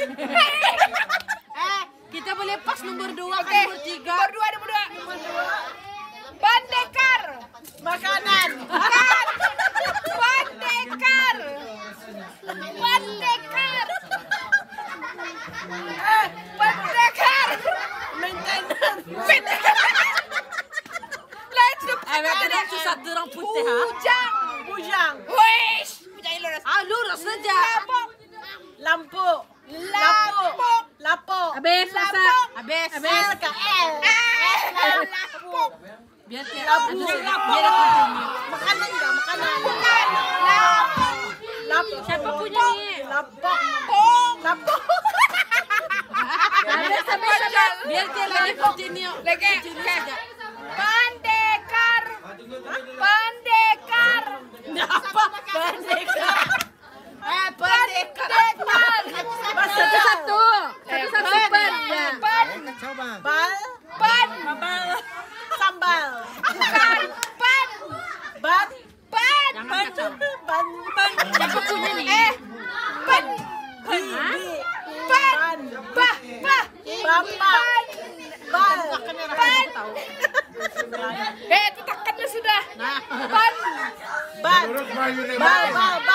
Eh, kita boleh pas nomor 2 ke nomor 3. Nomor 2, nomor 2. Nomor 2. Bandekar! Makanan. Bandekar! Bandekar! Bandekar! Eh! Maintenance. Eh, orang putih ha? Ujang! Bujang. Wish! Ujang yang lurus. Ah, lurus saja. Lapok! Lampu. Sasa. Habis. L ke L. Eh, lapok! Biar dia Lapu. biar dia continue. Makanan enggak? Makanan. Bukan! Lapo. Siapa punya ni? Lapo. Pong! Habis, habis. Biar dia lagi continue. Lagi. Continue saja. Bandekar! Bandekar! Apa? Bandekar. Eh, bandekar! Satu-satu. Satu-satu pen. Ya. Ban! Bal. Ban! Babal. Sambal. Bukan! Ban! Ban. Ban! Jangan Ban. kacau. Ban. Ban. Siapa punya ni? Eh! Ban! Ban. Ban! Bah! Bah! Bapak. Bal. Ban! Eh, tekan sudah! Nah. Ban! Ban. Nih. Bal. Bal. Ban.